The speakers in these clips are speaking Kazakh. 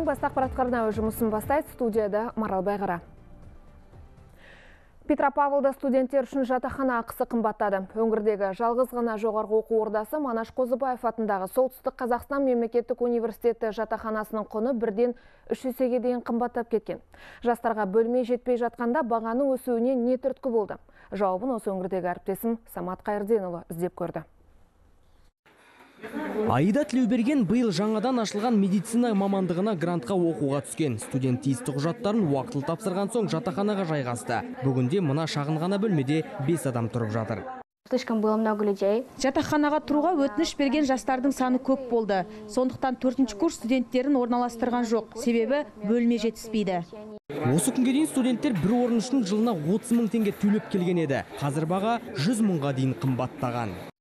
басты ақпарат арнауы жұмысын бастайды студияда марал байғара Петропавлда студенттер үшін жатақхана ақысы қымбаттады. Өңірдегі жалғыз ғана жоғарғы оқу ордасы Манаш Қозыбаев атындағы Солтүстік Қазақстан мемлекеттік университеті жатақханасының құны бірден үш есеге дейін қымбаттап кеткен. Жастарға бөлме жетпей жатқанда бағаның өсуіне не түрткі болды? Жауабын осы өңірдегі әріптесім Самат Қайырденұлы іздеп көрді. Аида Тілеуберген биыл жаңадан ашылған медицина мамандығына грантқа оқуға түскен. Студент тиісті құжаттарын уақытылы тапсырған соң жатақханаға жайғасты. Бүгінде мына шағын ғана бөлмеде 5 адам тұрып жатыр. Слишком было много людей. Жатақханаға тұруға өтініш берген жастардың саны көп болды. Сондықтан төртінші курс студенттерін орналастырған жоқ. Себебі бөлме жетіспейді. Осы күнге дейін студенттер бір орын үшін жылына 30 мың теңге төлеп келген еді. Қазір баға 100 мыңға дейін қымбаттаған.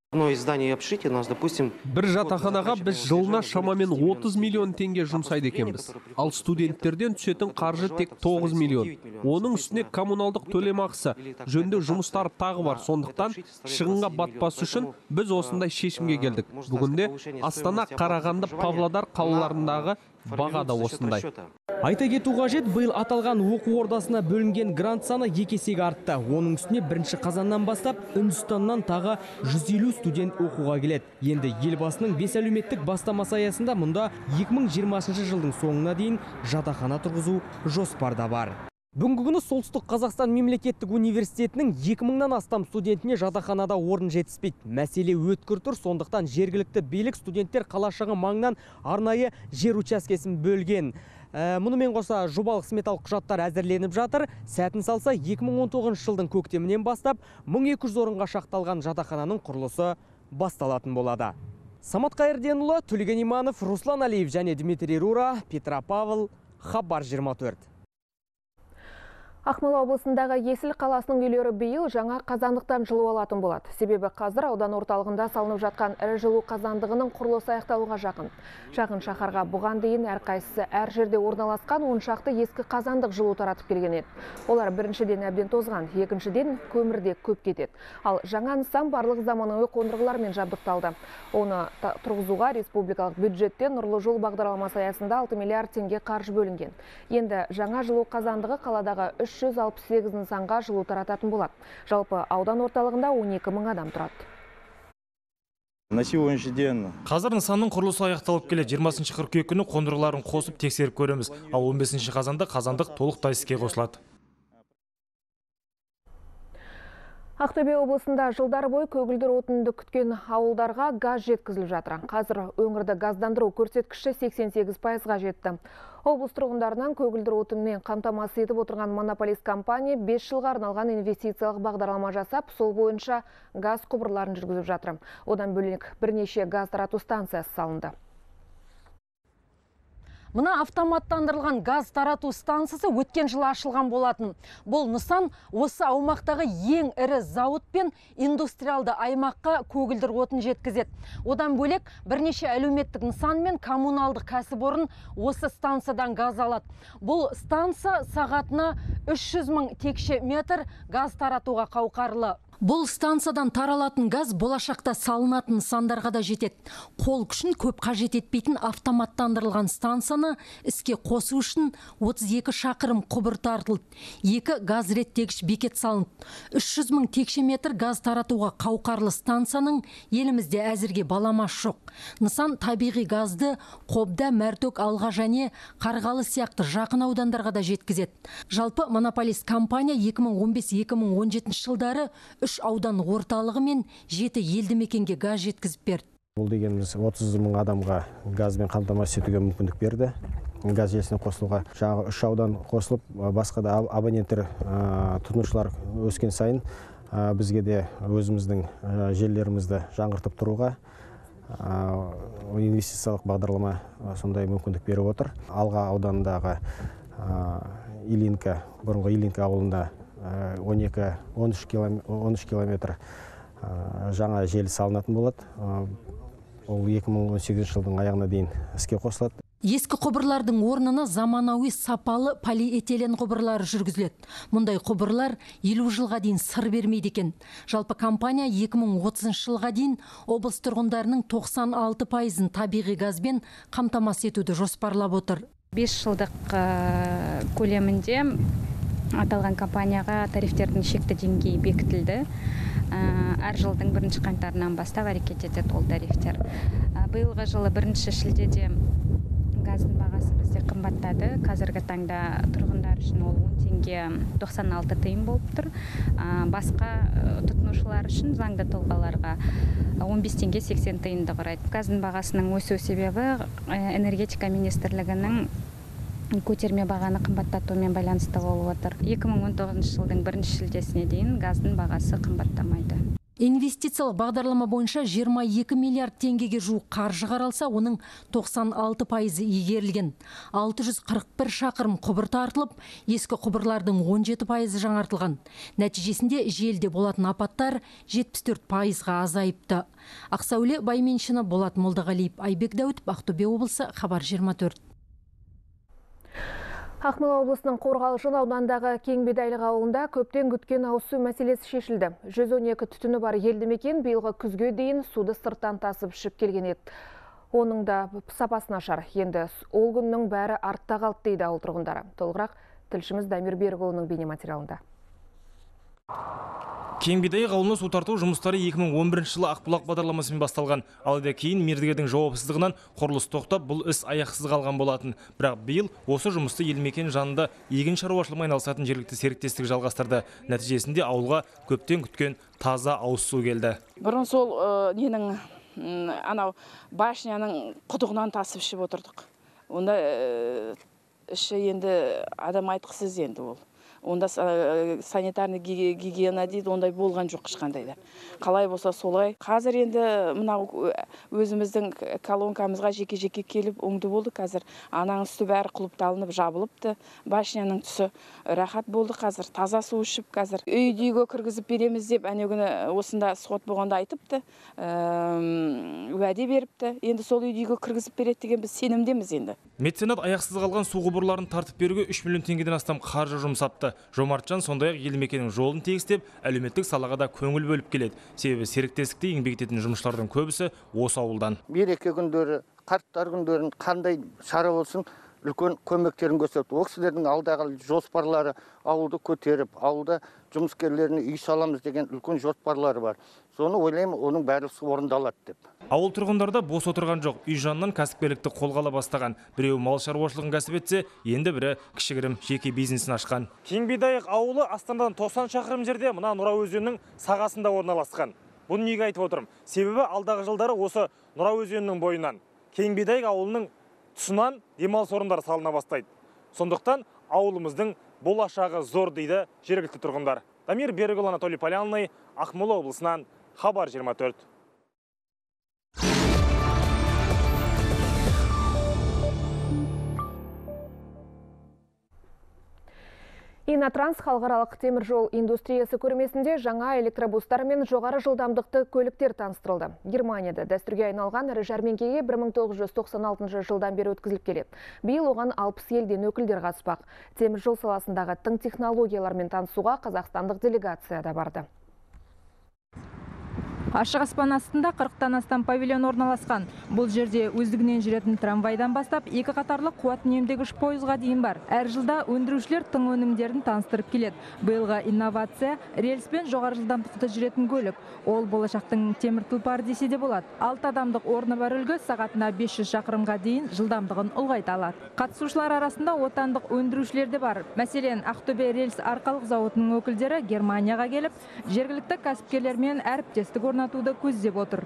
Бір жатақханаға біз жылына шамамен 30 миллион теңге жұмсайды екенбіз. Ал студенттерден түсетін қаржы тек 9 миллион. Оның үстіне коммуналдық төлемақысы, жөндеу жұмыстары тағы бар. Сондықтан шығынға батпас үшін біз осындай шешімге келдік. Бүгінде Астана, Қарағанды, Павлодар қалаларындағы баға да осындай. Айта кету қажет, биыл аталған оқу ордасына бөлінген грант саны екі есеге артты. Оның үстіне бірінші қазаннан бастап Үндістаннан тағы 150 студент оқуға келеді. Енді елбасының бес әлеуметтік бастамасы аясында мұнда 2020 жылдың соңына дейін жатақхана тұрғызу жоспарда бар. Бүгінгі күні Солтүстік Қазақстан мемлекеттік университетінің 2000-нан астам студентіне жатақханада орын жетіспейді. Мәселе өткір тұр, сондықтан жергілікті билік студенттер қалашығы маңнан арнайы жер учаскесін бөлген. Ә, мұнымен қоса жобалық сметалық құжаттар әзірленіп жатыр. Сәтін салса 2019 жылдың көктемінен бастап 1200 орынға шақталған жатақхананың құрылысы басталатын болады. Самат Қайырденұлы, Төлеген Иманов, Руслан Алиев және Дмитрий Рура, Петропавл, Хабар 24. Ақмола облысындағы Есіл қаласының үйлері биыл жаңа қазандықтан жылу алатын болады. Себебі қазір аудан орталығында салынып жатқан ірі жылу қазандығының құрылысы аяқталуға жақын. Шағын шаһарға бұған дейін әрқайсысы әр жерде орналасқан он шақты ескі қазандық жылу таратып келген еді. Олар біріншіден әбден тозған, екіншіден көмірде көп кетеді. Ал жаңа нысан барлық заманауи қондырғылармен жабдықталды. Оны тұрғызуға республикалық бюджеттен нұрлы жол бағдарламасы аясында 6 миллиард теңге қаржы бөлінген. Енді жаңа жылу қазандығы қаладағы 368 нысанға жылу тарататын болады. Жалпы аудан орталығында 12 мың адам тұрады. На сегодняшний день Қазір нысанның құрылысы аяқталып келеді. 20 қыркүйек күні қондырғыларын қосып тексеріп көреміз. Ал 15 қазанда қазандық толықтай іске қосылады. Ақтөбе облысында жылдар бойы көгілдір отынды күткен ауылдарға газ жеткізіліп жатыр. Қазір өңірді газдандыру көрсеткіші 88 пайызға жетті. Облыс тұрғындарынан көгілдір отынмен қамтамасыз етіп отырған монополист компания 5 жылға арналған инвестициялық бағдарлама жасап, сол бойынша газ құбырларын жүргізіп жатыр. Одан бөлек бірнеше газ тарату станциясы салынды. Мына автоматтандырылған газ тарату станциясы өткен жылы ашылған болатын. Бұл нысан осы аумақтағы ең ірі зауыт пен индустриалды аймаққа көгілдір отын жеткізеді. Одан бөлек бірнеше әлеуметтік нысан мен коммуналдық кәсіпорын осы станциядан газ алады. Бұл станция сағатына 300 мың текше метр газ таратуға қауқарлы. Бұл станциядан таралатын газ болашақта салынатын нысандарға да жетеді. Қол күшін көп қажет етпейтін автоматтандырылған станцияны іске қосу үшін 32 шақырым құбыр тартылды. Екі газ реттегіш бекет салынды. 300 мың текше метр газ таратуға қауқарлы станцияның елімізде әзірге баламас жоқ. Нысан табиғи газды Қобда, Мәртөк, Алға және Қарғалы сияқты жақын аудандарға да жеткізеді. Жалпы монополист компания 2015-2017 жылдары үш аудан орталығы мен жеті елді мекенге газ жеткізіп берді. Бұл дегеніміз 30 мың адамға газбен қамтамасыз етуге мүмкіндік берді. Газ желісіне қосылуға жаңағы үш аудан қосылып басқа да абоненттер тұтынушылар өскен сайын бізге де өзіміздің желілерімізді жаңғыртып тұруға инвестициялық бағдарлама сондай мүмкіндік беріп отыр. Алға ауданындағы илинка бұрынғы илинка ауылында 12-13 километр жаңа желі салынатын болады ол 2018 жылдың аяғына дейін іске қосылады Ескі құбырлардың орнына заманауи сапалы полиэтилен құбырлары жүргізіледі. Мұндай құбырлар 50 жылға дейін сыр бермейді екен. Жалпы компания 2030 жылға дейін облыс тұрғындарының 96 пайызын табиғи газбен қамтамасыз етуді жоспарлап отыр. бес жылдық э, көлемінде аталған компанияға тарифтердің шекті деңгейі бекітілді. Э, әр жылдың бірінші қаңтарынан бастап әрекет етеді ол тарифтер. Э, биылғы жылы бірінші шілдеде газдың бағасы бізде қымбаттады. Қазіргі таңда тұрғындар үшін ол 10 теңге 96 тиын болып тұр. Э, басқа тұтынушылар үшін заңды тұлғаларға 15 теңге 80 тиынды құрайды. Газдың бағасының өсу себебі энергетика министрлігінің көтерме бағаны қымбаттатуымен байланысты болып отыр. 2019 жылдың бірінші шілдесіне дейін газдың бағасы қымбаттамайды. Инвестициялық бағдарлама бойынша 22 миллиард теңгеге жуық қаржы қаралса оның 96 пайызы игерілген. 641 шақырым құбыр тартылып ескі құбырлардың 17 пайызы жаңартылған. Нәтижесінде желде болатын апаттар 74 пайызға азайыпты. Ақсәуле байменшина болат молдағалиев айбек дәуітов ақтөбе облысы хабар 24 Ақмола облысының Қорғалжын аудандағы Кеңбедайлық ауылында көптен күткен ауызсу мәселесі шешілді. 112 түтіні бар елді мекен биылғы күзге дейін суды сырттан тасып ішіп келген еді. Оның да сапасы нашар. Енді ол күннің бәрі артта қалды дейді ауыл тұрғындары. Толығырақ тілшіміз Дамир Берікұлының бейнематериалында. Кеңбедайық ауылына су тарту жұмыстары 2011 жылы Ақбұлақ бағдарламасымен басталған. Алайда кейін мердігердің жауапсыздығынан құрылыс тоқтап, бұл іс аяқсыз қалған болатын. Бірақ биыл осы жұмысты елді мекен жанында егін шаруашылығымен айналысатын жергілікті серіктестік жалғастырды. Нәтижесінде ауылға көптен күткен таза ауыз су келді. бұрын сол ненің анау башняның құдығынан тасып ішіп отырдық онда іші енді адам айтқысыз енді ол онда са- санитарный ги- гигиена дейді ондай болған жоқ ешқандай да. Қалай болса солай. Қазір енді мынау өзіміздің колонкамызға жеке жеке келіп оңды болды қазір. Ананың үсті бәрі құлыпталынып жабылыпты. Башняның тұсы рахат болды қазір. Таза су ішіп қазір. Үйді үйге кіргізіп береміз деп әне күні осында сот болғанда айтыпты. Уәде беріпті. Енді сол үйді үйге кіргізіп береді деген біз сенімдеміз енді. Меценат аяқсыз қалған су құбырларын тартып беруге 3 миллион теңгеден астам қаржы жұмсапты. Жомартжан сондай-ақ елді мекеннің жолын тегістеп, әлеуметтік салаға да көңіл бөліп келеді. Себебі серіктестікте еңбек ететін жұмысшылардың көбісі осы ауылдан. мереке күндері қарттар күндерін қандай шара болсын үлкен көмектерін көрсетті ол кісілердің алдағы жоспарлары ауылды көтеріп ауылда жұмыскерлеріне үй саламыз деген үлкен жоспарлары бар соны ойлаймын оның бәрі орындалады деп Ауыл тұрғындары да бос отырған жоқ. Үй жанынан кәсіпкерлікті қолға ала бастаған. Біреуі мал шаруашылығын кәсіп етсе, енді бірі кішігірім жеке бизнесін ашқан. Кеңбедайық ауылы Астанадан 90 шақырым жерде мына Нұра өзенінің сағасында орналасқан. Бұны неге айтып отырмын? Себебі алдағы жылдары осы Нұра өзенінің бойынан Кеңбедайық ауылының тұсынан демалыс орындары салына бастайды. Сондықтан ауылымыздың болашағы зор дейді жергілікті тұрғындар. Дамир Берікұлы Анатолий Полянный, Ақмола облысынан Хабар 24. Инатранс халықаралық темір жол индустриясы көрмесінде жаңа электробустар мен жоғары жылдамдықты көліктер таныстырылды. Германияда дәстүрге айналған ірі жәрмеңкеге 1996 жылдан бері өткізіліп келеді. Биыл оған 60 елден өкілдер қатыспақ. Темір жол саласындағы тың технологиялармен танысуға қазақстандық делегация да барды. Ашық аспан астында 40-тан астам павильон орналасқан. Бұл жерде өздігінен жүретін трамвайдан бастап екі қатарлы қуат үнемдегіш пойызға дейін бар. Әр жылда өндірушілер тың өнімдерін таныстырып келеді. Биылғы инновация рельспен жоғары жылдамдықты жүретін көлік. Ол болашақтың темір тұлпары десе де болады. 6 адамдық орны бар үлгі сағатына 500 шақырымға дейін жылдамдығын ұлғайта алады. Қатысушылар арасында отандық өндірушілер де бар. Мәселен, Ақтөбе рельс арқалық зауытының өкілдері Германияға келіп, жергілікті кәсіпкерлермен әріптестік орнатуды көздеп отыр.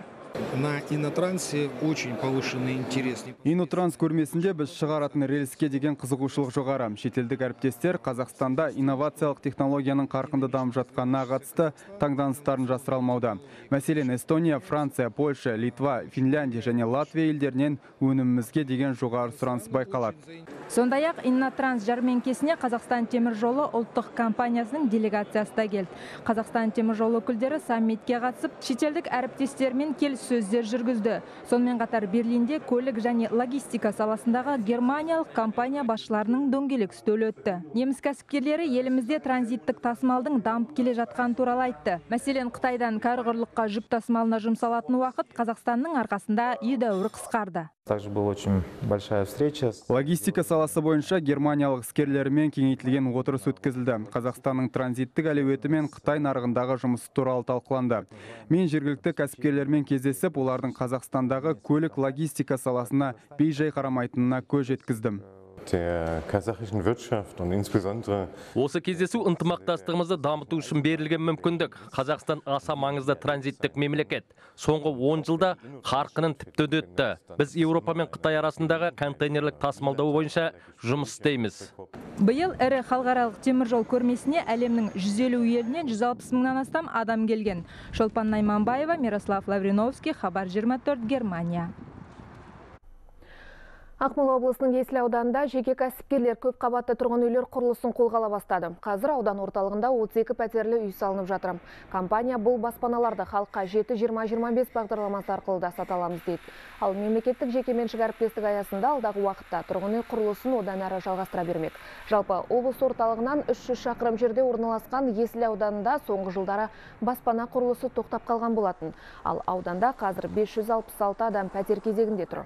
На инотрансе очень повышенный интерес. Инотранс көрмесінде біз шығаратын рельске деген қызығушылық жоғары. Шетелдік әріптестер Қазақстанда инновациялық технологияның қарқынды дамып жатқанына қатысты таңданыстарын жасыра алмауда. Мәселен, Эстония, Франция, Польша, Литва, Финляндия және Латвия елдерінен өнімімізге деген жоғары сұраныс байқалады. Сондай-ақ Иннотранс жәрмеңкесіне Қазақстан темір жолы ұлттық компаниясының делегациясы да келді. Қазақстан темір жолы өкілдері саммитке қатысып, шетелдік әріптестермен келіссөздер жүргізді. Сонымен қатар Берлинде көлік және логистика саласындағы германиялық компания басшыларының дөңгелек үстелі өтті. Неміс кәсіпкерлері елімізде транзиттік тасымалдың дамып келе жатқан туралы айтты. Мәселен, Қытайдан кәрі құрлыққа жүк тасымалына жұмсалатын уақыт Қазақстанның арқасында едәуір қысқарды. Также была очень большая встреча. Логистика саласы саласы бойынша германиялық іскерлермен кеңейтілген отырыс өткізілді қазақстанның транзиттік әлеуеті мен қытай нарығындағы жұмысы туралы талқыланды мен жергілікті кәсіпкерлермен кездесіп олардың қазақстандағы көлік логистика саласына бейжай қарамайтынына көз жеткіздім. Осы кездесу ынтымақтастығымызды дамыту үшін берілген мүмкіндік. Қазақстан аса маңызды транзиттік мемлекет. Соңғы 10 жылда қарқынын тіпті өтті. Біз Еуропа мен Қытай арасындағы контейнерлік тасымалдау бойынша жұмыс істейміз. Биыл ірі халықаралық теміржол көрмесіне әлемнің 150 елінен 160 мыңнан астам адам келген. Шолпан Найманбаева, Мирослав Лавриновский, Хабар 24, Германия. Ақмола облысының Есіл ауданында жеке кәсіпкерлер көп қабатты тұрғын үйлер құрылысын қолға ала бастады. Қазір аудан орталығында 32 пәтерлі үй салынып жатыр. Компания бұл баспаналарды халыққа 7-20-25 бағдарламасы арқылы да сата аламыз дейді. Ал мемлекеттік жекеменшік әріптестік аясында алдағы уақытта тұрғын үй құрылысын одан әрі жалғастыра бермек. Жалпы облыс орталығынан 300 шақырым жерде орналасқан Есіл ауданында соңғы жылдары баспана құрылысы тоқтап қалған болатын. Ал ауданда қазір 566 адам пәтер кезегінде тұр.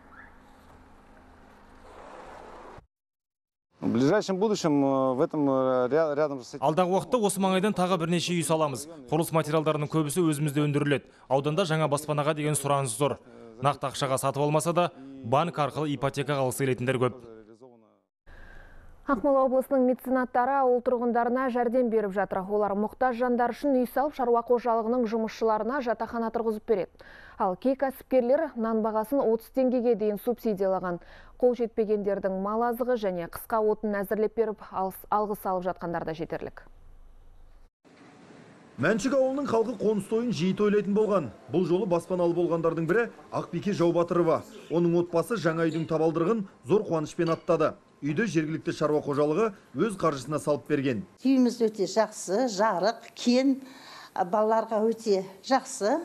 Ближайшем будущем э, в этом э, ря- рядом с алдағы уақытта осы маңайдан тағы бірнеше үй саламыз. Құрылыс материалдарының көбісі өзімізде өндіріледі. Ауданда жаңа баспанаға деген сұраныс зор. Нақты ақшаға сатып алмаса да банк арқылы ипотека алғысы келетіндер көп. Ақмола облысының меценаттары ауыл тұрғындарына жәрдем беріп жатыр. Олар мұқтаж жандар үшін үй салып шаруа қожалығының жұмысшыларына жатақхана тұрғызып береді. Ал кей кәсіпкерлер нан бағасын 30 теңгеге дейін субсидиялаған. Қол жетпегендердің мал азығы және қысқа отын әзірлеп беріп алғыс алып жатқандар да жетерлік. Мәншік ауылының халқы қоныс тойын жиі тойлайтын болған. Бұл жолы баспаналы болғандардың бірі Ақбике Жаубатырова. Оның отбасы жаңа үйдің табалдырығын зор қуанышпен аттады. Үйді жергілікті шаруа қожалығы өз қаржысына салып берген. үйіміз өте жақсы жарық кен балаларға өте жақсы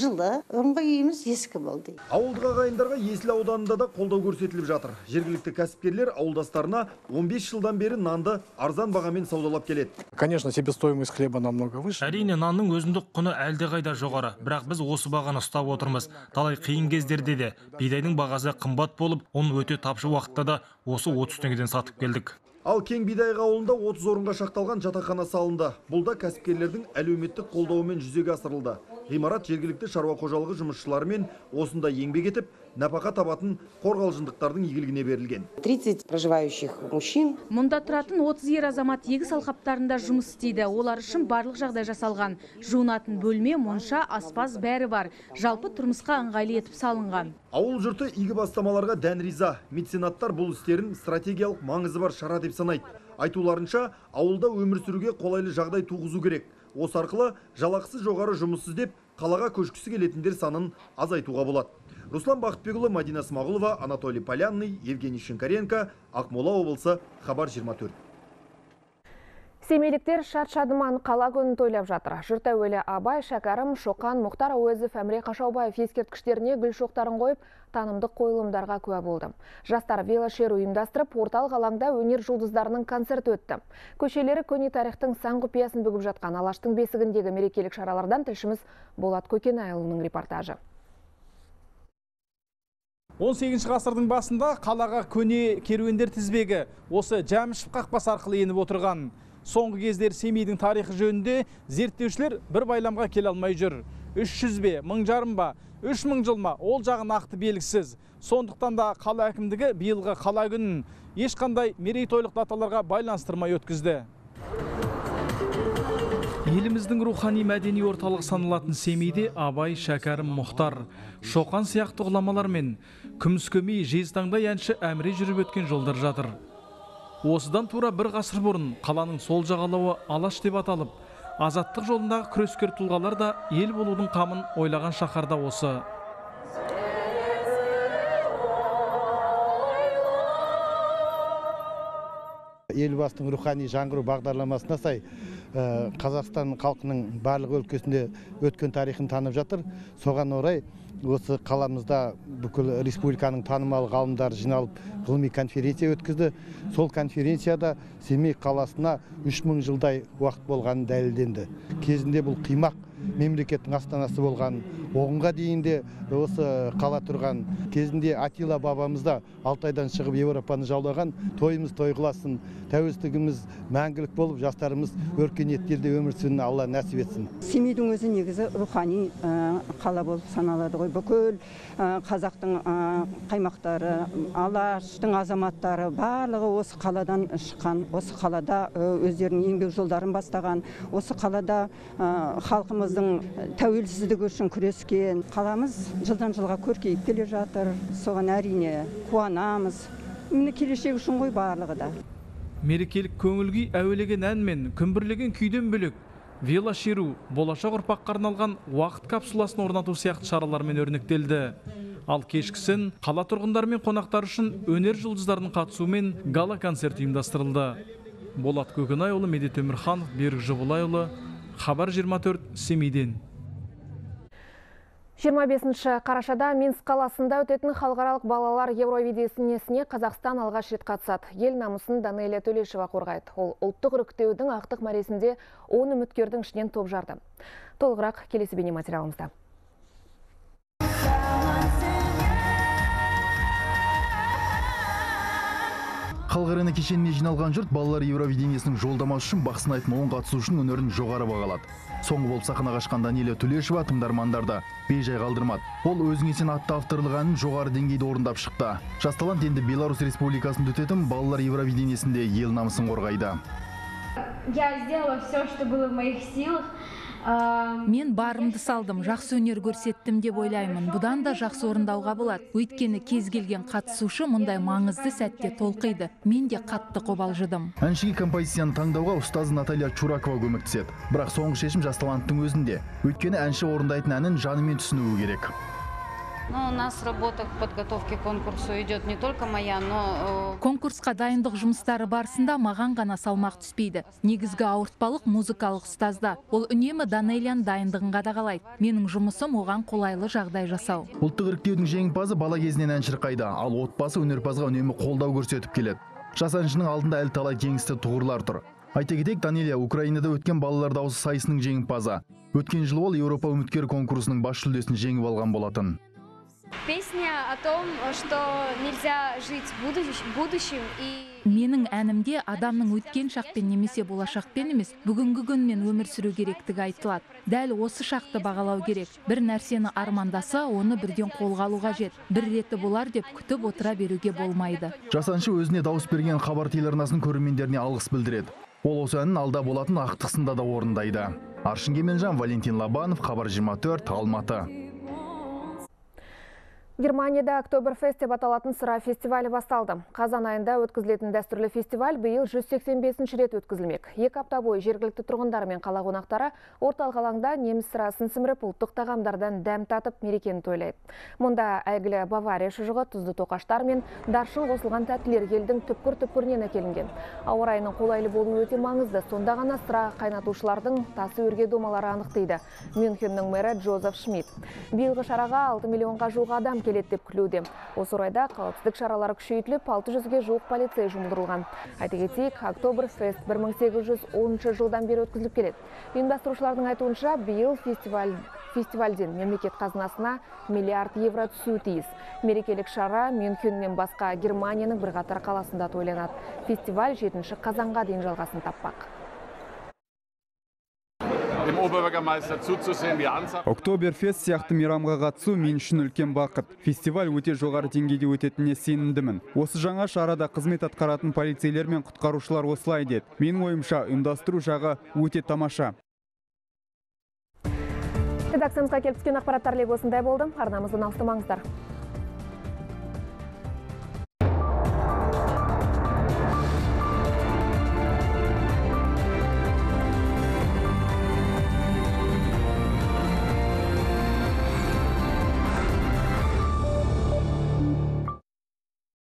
жылы бұрынғы үйіміз ескі болды Ауылдық ағайындарға Есіл ауданында да қолдау көрсетіліп жатыр. Жергілікті кәсіпкерлер ауылдастарына 15 жылдан бері нанды арзан бағамен саудалап келеді. Конечно, себестоимость хлеба намного выше. әрине нанның өзіндік құны әлдеқайда жоғары бірақ біз осы бағаны ұстап отырмыз талай қиын кездерде де бидайдың бағасы қымбат болып оны өте тапшы уақытта да осы 30 теңгеден сатып келдік Ал Кең Бидайық ауылында 30 орынға шақталған жатақхана салынды. Бұл да кәсіпкерлердің әлеуметтік қолдауымен жүзеге асырылды. Ғимарат жергілікті шаруа қожалығы жұмысшыларымен осында еңбек етіп, нәпақа табатын қорғалжындықтардың игілігіне берілген. 30 проживающих мужчин. Мұнда тұратын 30 ер азамат егіс алқаптарында жұмыс істейді. Олар үшін барлық жағдай жасалған. Жуынатын бөлме, монша, аспаз бәрі бар. Жалпы тұрмысқа ыңғайлы етіп салынған. Ауыл жұрты игі бастамаларға дән риза. Меценаттар бұл істерін стратегиялық маңызы бар шара деп санайды. Айтуларынша, ауылда өмір сүруге қолайлы жағдай туғызу керек. Осы арқылы жалақысы жоғары жұмыс іздеп, қалаға көшкісі келетіндер санын азайтуға болады. Руслан Бақытбекұлы, Мадина Смағұлова, Анатолий Полянный, Евгений Шинкаренко, Ақмола облысы, Хабар 24. Семейліктер шат-шадыман қала күнін тойлап жатыр. Жұрт әуелі Абай, Шәкәрім, Шоқан, Мұхтар Әуезов, Әміре Қашаубаев ескерткіштеріне гүл шоқтарын қойып, танымдық қойылымдарға куә болды. Жастар велошер ұйымдастырып, орталық алаңда өнер жұлдыздарының концерт өтті. Көшелері көне тарихтың сан құпиясын бүгіп жатқан Алаштың бесігіндегі мерекелік шаралардан тілшіміз Болат Көкенайұлының репортажы. 18 ғасырдың басында қалаға көне керуендер тізбегі осы жәмішев қақпасы арқылы еніп отырған. Соңғы кездер семейдің тарихы жөнінде зерттеушілер бір байламға келе алмай жүр. 300 бе мың жарым ба 3000 жыл ма ол жағы нақты белгісіз. Сондықтан да қала әкімдігі биылғы қала күнін ешқандай мерейтойлық даталарға байланыстырмай өткізді. Еліміздің рухани мәдени орталығы саналатын семейде абай шәкәрім мұхтар шоқан сияқты ғұламалар мен күміскөмей жезтаңдай әнші әміре жүріп өткен жолдар жатыр. Осыдан тура бір ғасыр бұрын қаланың сол жағалауы алаш деп аталып азаттық жолындағы күрескер тұлғалар да ел болудың қамын ойлаған шаһарда осы. Елбасының рухани жаңғыру бағдарламасына сай ә, қазақстан халқының барлық өлкесінде өткен тарихын танып жатыр. Соған орай осы қаламызда бүкіл республиканың танымал ғалымдары жиналып ғылыми конференция өткізді. Сол конференцияда семей қаласына үш мың жылдай уақыт болғаны дәлелденді. Кезінде бұл қимақ мемлекеттің астанасы болған оғынға дейін де осы қала тұрған кезінде атила бабамыз да алтайдан шығып еуропаны жаулаған тойымыз той қыласын тәуелсіздігіміз мәңгілік болып жастарымыз өркениетті елде өмір сүруін алла нәсіп етсін. Семейдің өзі негізі рухани қала болып саналады ғой. Бүкіл қазақтың қаймақтары алаштың азаматтары барлығы осы қаладан шыққан осы қалада өздерінің еңбек жолдарын бастаған осы қалада халқымыздың тәуелсіздігі үшін күрескен қаламыз жылдан жылға көркейіп келе жатыр. Соған әрине қуанамыз. Міне келешек үшін ғой барлығы да. Мерекелік көңіл күй әуелеген ән мен күмбірлеген күйден бөлек велошеру болашақ ұрпаққа арналған уақыт капсуласын орнату сияқты шаралармен өрнектелді. Ал кешкісін қала тұрғындары мен қонақтары үшін өнер жұлдыздарының қатысуымен гала концерт ұйымдастырылды. Болат көкенайұлы медет өмірханов берік жұбылайұлы хабар 24 семейден. 25 қарашада Минск қаласында өтетін халықаралық балалар Евровидениесіне Қазақстан алғаш рет қатысады. Ел намысын Данелия Төлешева қорғайды. Ол ұлттық іріктеудің ақтық мәресінде 10 үміткердің ішінен топ жарды. Толығырақ келесі бейне материалымызда. Халық арена кешеніне жиналған жұрт балалар евровидениесінің жолдамасы үшін бақ сынайтын он қатысушының өнерін жоғары бағалады соңғы болып сахнаға шыққан данелия төлешева тыңдармандарды бейжай қалдырмады. Ол өзіңе сен атты авторлық әнін жоғары деңгейде орындап шықты. Жас талант енді беларусь республикасында өтетін балалар евровидениесінде ел намысын қорғайды. Я сделала все что было в моих силах. Мен барымды салдым жақсы өнер көрсеттім деп ойлаймын. Бұдан да жақсы орындауға болады. Өйткені кез келген қатысушы мұндай маңызды сәтте толқиды. Мен де қатты қобалжыдым. Әншіге композицияны таңдауға ұстазы наталья чуракова көмектеседі. Бірақ соңғы шешім жас таланттың өзінде. Өйткені әнші орындайтын әнін жанымен түсінуі керек. Ну, у нас работа к подготовке к конкурсу идет не только моя, но... конкурсқа дайындық жұмыстары барысында маған ғана салмақ түспейді. Негізгі ауыртпалық музыкалық ұстазда. Ол үнемі данелияның дайындығын қадағалайды. Менің жұмысым оған қолайлы жағдай жасау. Ұлттық іріктеудің жеңімпазы бала кезінен ән шырқайды. Ал отбасы өнерпазға үнемі қолдау көрсетіп келеді. Жас әншінің алдында әлі талай жеңісті тұғырлар тұр. Айта кетейік данелия украинада өткен балалар дауысы сайысының жеңімпазы. Өткен жылы ол еуропа үміткер конкурсының бас жүлдесін жеңіп алған болатын. Песня о том что нельзя жить будущим и менің әнімде адамның өткен шақпен немесе болашақпен емес бүгінгі күнмен өмір сүру керектігі айтылады. Дәл осы шақты бағалау керек. Бір нәрсені армандаса оны бірден қолға алу қажет. Бір реті болар деп күтіп отыра беруге болмайды. Жас әнші өзіне дауыс берген хабар телеарнасының көрермендеріне алғыс білдіреді. Ол осы әнін алда болатын ақтық сында да орындайды. Аршын кемелжан валентин лобанов хабар 24 алматы. Германияда Октоберфест деп аталатын сыра фестивалі басталды. Қазан айында өткізілетін дәстүрлі фестиваль биыл 185 рет өткізілмек. Екі апта бойы жергілікті тұрғындар мен қала қонақтары орталық алаңда неміс сырасын сіміріп ұлттық тағамдардан дәм татып мерекені тойлайды. Мұнда әйгілі Бавария шұжығы, тұзды тоқаштар мен даршын қосылған тәттілер елдің түпкір-түпкірінен әкелінген. Ауа райының қолайлы болуы өте маңызды. Сонда ғана сыра қайнатушылардың тасы өрге домалары анық Мюнхеннің мэрі Джозеф Шмидт. Биылғы шараға 6 миллионға жуық адам келеді деп күтілуде. Осы орайда қауіпсіздік шаралары күшейтіліп, 600-ге жуық полицей жұмылдырылған. Айта кетейік, Октоберфест 1810 жылдан бері өткізіліп келеді. Ұйымдастырушылардың айтуынша, биыл фестиваль фестивальден мемлекет қазынасына миллиард евро түсуі тиіс. Мерекелік шара Мюнхен мен басқа Германияның бірқатар қаласында тойланады. Фестиваль 7 қазанға дейін жалғасын таппақ. Октоберфест сияқты мейрамға қатысу мен үшін үлкен бақыт. Фестиваль өте жоғары деңгейде өтетініне сенімдімін. Осы жаңа шарада қызмет атқаратын полицейлер мен құтқарушылар осылай деді. Менің ойымша ұйымдастыру жағы өте тамаша. Редакциямызға келіп түскен ақпараттар легі осындай болды. Арнамыздан алыстамаңыздар.